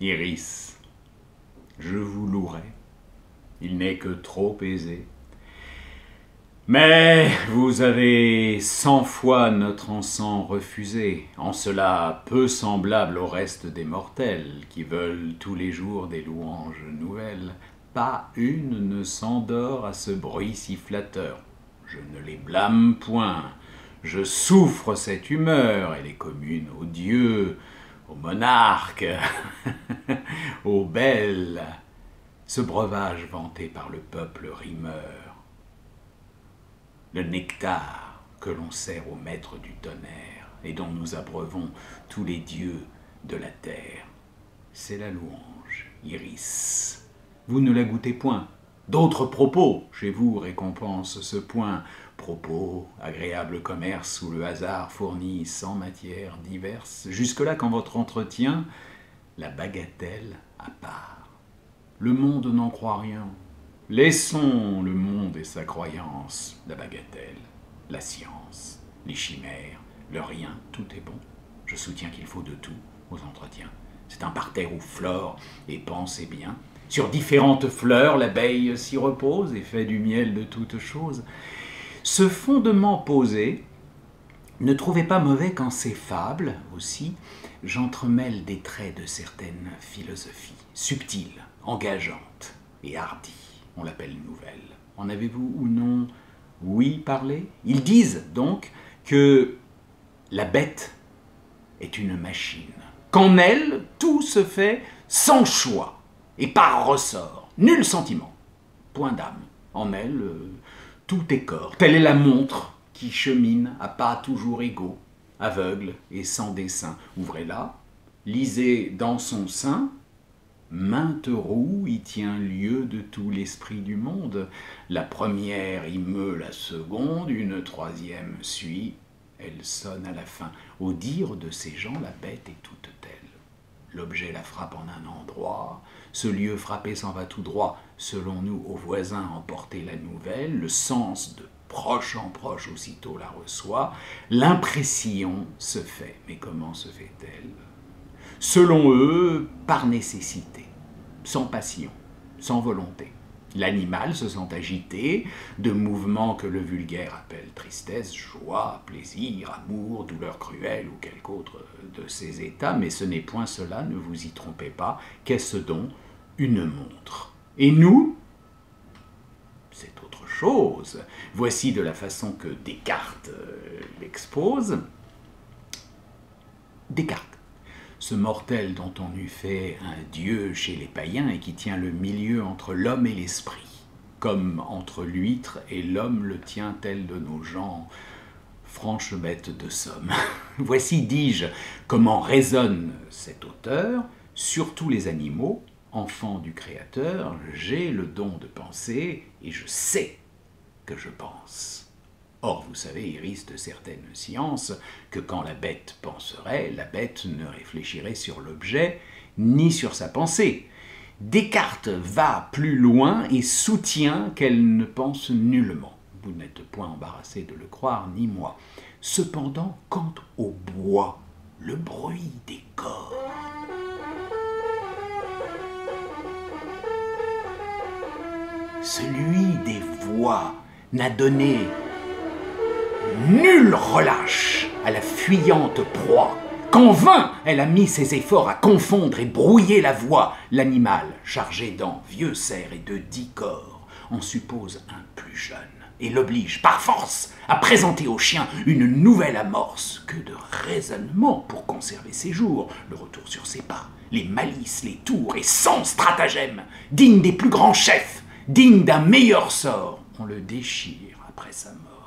Iris, je vous louerai. Il n'est que trop aisé. Mais vous avez cent fois notre encens refusé, en cela peu semblable au reste des mortels qui veulent tous les jours des louanges nouvelles. Pas une ne s'endort à ce bruit si flatteur. Je ne les blâme point, je souffre cette humeur, elle est commune aux dieux, aux monarques, aux belles, ce breuvage vanté par le peuple rimeur le nectar que l'on sert au maître du tonnerre et dont nous abreuvons tous les dieux de la terre. C'est la louange, Iris. Vous ne la goûtez point. D'autres propos chez vous récompensent ce point. Propos, agréable commerce où le hasard fournit sans matières diverses. Jusque-là, quand votre entretien, la bagatelle à part. Le monde n'en croit rien, Laissons le monde et sa croyance, la bagatelle, la science, les chimères, le rien, tout est bon. Je soutiens qu'il faut de tout aux entretiens. C'est un parterre où flore et pense bien. Sur différentes fleurs, l'abeille s'y repose et fait du miel de toutes choses. Ce fondement posé, ne trouvez pas mauvais qu'en ces fables aussi, j'entremêle des traits de certaines philosophies, subtiles, engageantes et hardies on l'appelle nouvelle. En avez-vous ou non oui parlé? Ils disent donc que la bête est une machine, qu'en elle, tout se fait sans choix et par ressort, nul sentiment, point d'âme. En elle, euh, tout est corps. Telle est la montre qui chemine à pas toujours égaux, aveugle et sans dessein. Ouvrez-la, lisez dans son sein Mainte roue y tient lieu de tout l'esprit du monde. La première y meut la seconde, une troisième suit, elle sonne à la fin. Au dire de ces gens, la bête est toute telle. L'objet la frappe en un endroit, ce lieu frappé s'en va tout droit, selon nous, au voisin emporter la nouvelle, le sens de proche en proche aussitôt la reçoit, l'impression se fait. Mais comment se fait-elle? Selon eux, par nécessité, sans passion, sans volonté. L'animal se sent agité de mouvements que le vulgaire appelle tristesse, joie, plaisir, amour, douleur cruelle ou quelque autre de ces états, mais ce n'est point cela, ne vous y trompez pas. Qu'est-ce donc Une montre? Et nous? C'est autre chose. Voici de la façon que Descartes euh, l'expose. Descartes ce mortel dont on eût fait un dieu chez les païens et qui tient le milieu entre l'homme et l'esprit, comme entre l'huître et l'homme le tient tel de nos gens, franche bête de somme. Voici, dis-je, comment résonne cet auteur, sur tous les animaux, enfants du Créateur, j'ai le don de penser et je sais que je pense. Or, vous savez, Iris, de certaines sciences, que quand la bête penserait, la bête ne réfléchirait sur l'objet ni sur sa pensée. Descartes va plus loin et soutient qu'elle ne pense nullement. Vous n'êtes point embarrassé de le croire, ni moi. Cependant, quant au bois, le bruit des corps, celui des voix n'a donné nul relâche à la fuyante proie. Qu'en vain elle a mis ses efforts à confondre et brouiller la voix, l'animal, chargé d'un vieux cerf et de dix corps, en suppose un plus jeune et l'oblige par force à présenter au chien une nouvelle amorce. Que de raisonnement pour conserver ses jours, le retour sur ses pas, les malices, les tours et sans stratagème, digne des plus grands chefs, digne d'un meilleur sort, on le déchire après sa mort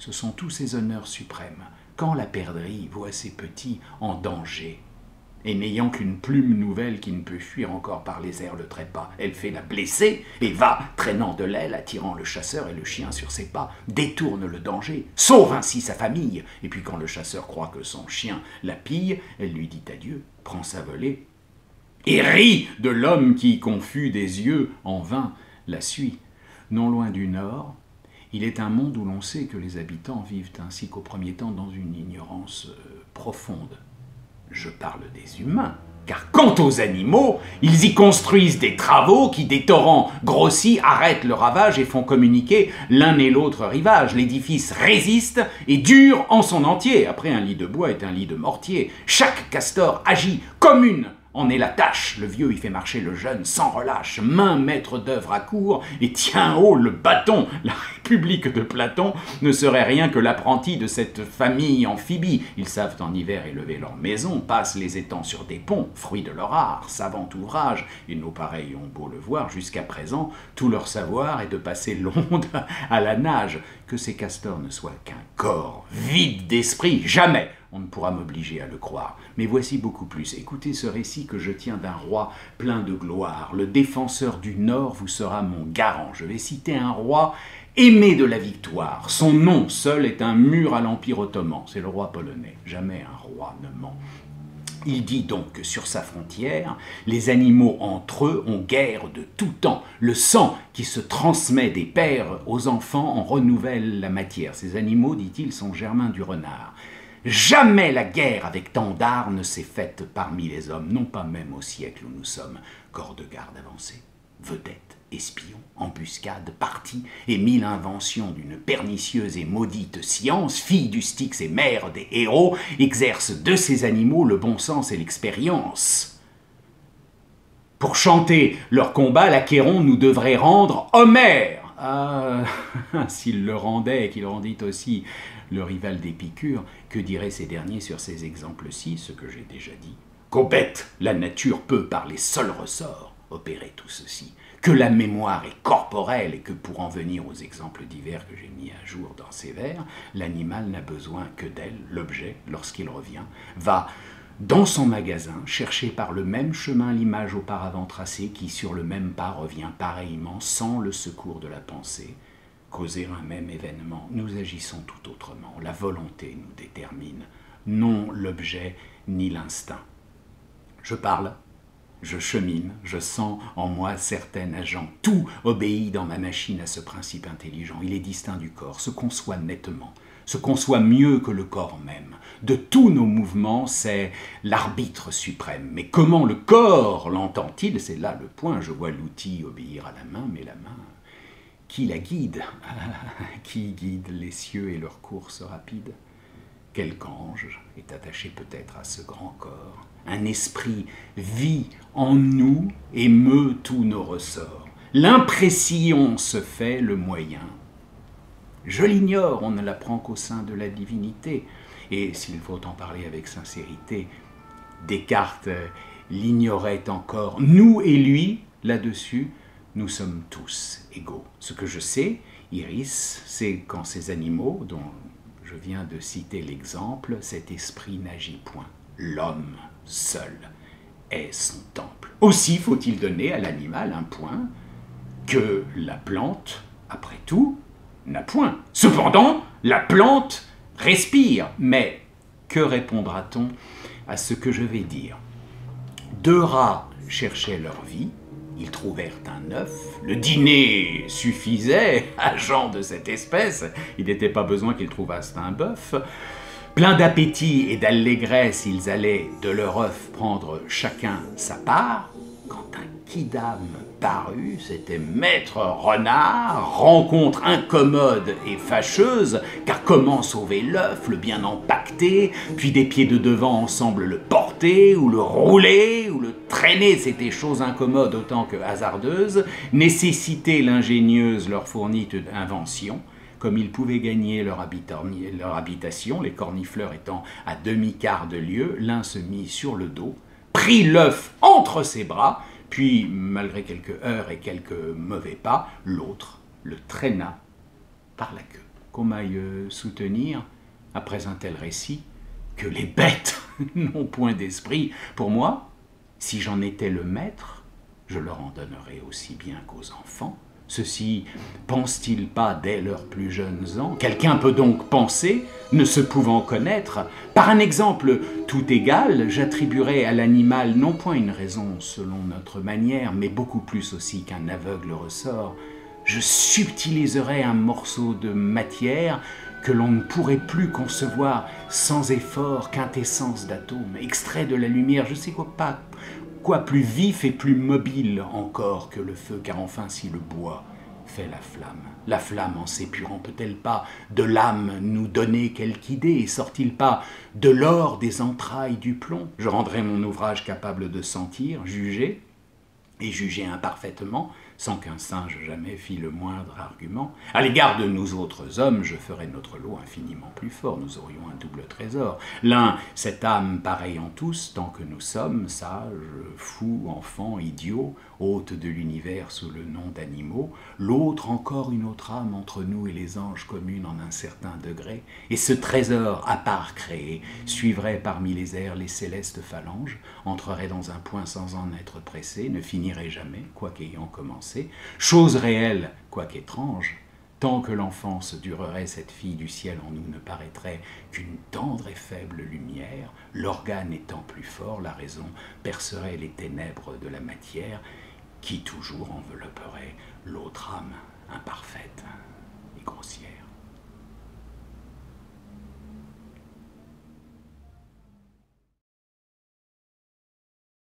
ce sont tous ses honneurs suprêmes, quand la perdrix voit ses petits en danger. Et n'ayant qu'une plume nouvelle qui ne peut fuir encore par les airs le trépas, elle fait la blesser et va, traînant de l'aile, attirant le chasseur et le chien sur ses pas, détourne le danger, sauve ainsi sa famille. Et puis quand le chasseur croit que son chien la pille, elle lui dit adieu, prend sa volée, et rit de l'homme qui, confus des yeux, en vain la suit. Non loin du nord, il est un monde où l'on sait que les habitants vivent ainsi qu'au premier temps dans une ignorance euh, profonde. Je parle des humains, Car quant aux animaux, ils y construisent des travaux qui, des torrents grossis, arrêtent le ravage et font communiquer l'un et l'autre rivage. L'édifice résiste et dure en son entier. Après, un lit de bois est un lit de mortier. Chaque castor agit comme une en est la tâche, le vieux y fait marcher le jeune sans relâche, main maître d'œuvre à court, et tient haut le bâton. La République de Platon ne serait rien que l'apprenti de cette famille amphibie. Ils savent en hiver élever leur maison, passent les étangs sur des ponts, fruits de leur art, savant ouvrage, et nos pareils ont beau le voir, jusqu'à présent, tout leur savoir est de passer l'onde à la nage. Que ces castors ne soient qu'un corps vide d'esprit, jamais on ne pourra m'obliger à le croire. Mais voici beaucoup plus. Écoutez ce récit que je tiens d'un roi plein de gloire. Le défenseur du Nord vous sera mon garant. Je vais citer un roi aimé de la victoire. Son nom seul est un mur à l'Empire ottoman. C'est le roi polonais. Jamais un roi ne ment. Il dit donc que sur sa frontière, les animaux entre eux ont guerre de tout temps. Le sang qui se transmet des pères aux enfants en renouvelle la matière. Ces animaux, dit-il, sont germains du renard. Jamais la guerre avec tant d'art ne s'est faite parmi les hommes, non pas même au siècle où nous sommes. Corps de garde avancé, vedettes, espions, embuscades, partis et mille inventions d'une pernicieuse et maudite science, fille du Styx et mère des héros, exercent de ces animaux le bon sens et l'expérience. Pour chanter leur combat, l'Achéron nous devrait rendre Homère. Ah, s'il le rendait et qu'il rendit aussi le rival d'Épicure, que diraient ces derniers sur ces exemples-ci, ce que j'ai déjà dit? Qu'au bête, la nature peut, par les seuls ressorts, opérer tout ceci, que la mémoire est corporelle et que pour en venir aux exemples divers que j'ai mis à jour dans ces vers, l'animal n'a besoin que d'elle, l'objet, lorsqu'il revient, va dans son magasin chercher par le même chemin l'image auparavant tracée qui sur le même pas revient pareillement sans le secours de la pensée, causer un même événement, nous agissons tout autrement. La volonté nous détermine, non l'objet ni l'instinct. Je parle, je chemine, je sens en moi certains agents. Tout obéit dans ma machine à ce principe intelligent. Il est distinct du corps, se conçoit nettement, se conçoit mieux que le corps même. De tous nos mouvements, c'est l'arbitre suprême. Mais comment le corps l'entend-il? C'est là le point. Je vois l'outil obéir à la main, mais la main qui la guide? Qui guide les cieux et leur course rapide Quel ange est attaché peut-être à ce grand corps Un esprit vit en nous et meut tous nos ressorts. L'impression se fait le moyen. Je l'ignore, on ne l'apprend qu'au sein de la divinité. Et s'il faut en parler avec sincérité, Descartes l'ignorait encore. Nous et lui, là-dessus, nous sommes tous égaux. Ce que je sais, Iris, c'est quand ces animaux, dont je viens de citer l'exemple, cet esprit n'agit point. L'homme seul est son temple. Aussi faut-il donner à l'animal un point que la plante, après tout, n'a point. Cependant, la plante respire. Mais que répondra-t-on à ce que je vais dire? Deux rats cherchaient leur vie, ils trouvèrent un œuf. Le dîner suffisait à gens de cette espèce. Il n'était pas besoin qu'ils trouvassent un bœuf. Plein d'appétit et d'allégresse, ils allaient de leur œuf prendre chacun sa part. Quand un quidam parut, c'était Maître Renard, rencontre incommode et fâcheuse, car comment sauver l'œuf, le bien empaqueter, puis des pieds de devant ensemble le porter, ou le rouler, ou traîner, c'était chose incommode autant que hasardeuse, nécessité l'ingénieuse leur fournit d'invention, comme ils pouvaient gagner leur, habitation, les cornifleurs étant à demi-quart de lieue, l'un se mit sur le dos, prit l'œuf entre ses bras, puis, malgré quelques heures et quelques mauvais pas, l'autre le traîna par la queue. Qu'on m'aille euh, soutenir, après un tel récit, que les bêtes n'ont point d'esprit. Pour moi, si j'en étais le maître, je leur en donnerais aussi bien qu'aux enfants. Ceux-ci pensent-ils pas dès leurs plus jeunes ans? Quelqu'un peut donc penser, ne se pouvant connaître. Par un exemple tout égal, j'attribuerai à l'animal non point une raison selon notre manière, mais beaucoup plus aussi qu'un aveugle ressort. Je subtiliserai un morceau de matière que l'on ne pourrait plus concevoir sans effort, quintessence d'atomes, extrait de la lumière, je sais quoi pas, quoi plus vif et plus mobile encore que le feu, car enfin si le bois fait la flamme, la flamme en s'épurant peut-elle pas de l'âme nous donner quelque idée, et sort-il pas de l'or des entrailles du plomb? Je rendrai mon ouvrage capable de sentir, juger, et juger imparfaitement, sans qu'un singe jamais fît le moindre argument. À l'égard de nous autres hommes, je ferai notre lot infiniment plus fort, nous aurions un double trésor. L'un, cette âme pareille en tous, tant que nous sommes, sages, fous, enfants, idiots, hôtes de l'univers sous le nom d'animaux, l'autre encore une autre âme entre nous et les anges commune en un certain degré, et ce trésor à part créé suivrait parmi les airs les célestes phalanges, entrerait dans un point sans en être pressé, ne finirait jamais, quoiqu'ayant commencé, chose réelle, quoique étrange, tant que l'enfance durerait, cette fille du ciel en nous ne paraîtrait qu'une tendre et faible lumière, l'organe étant plus fort, la raison percerait les ténèbres de la matière, qui toujours envelopperait l'autre âme imparfaite et grossière.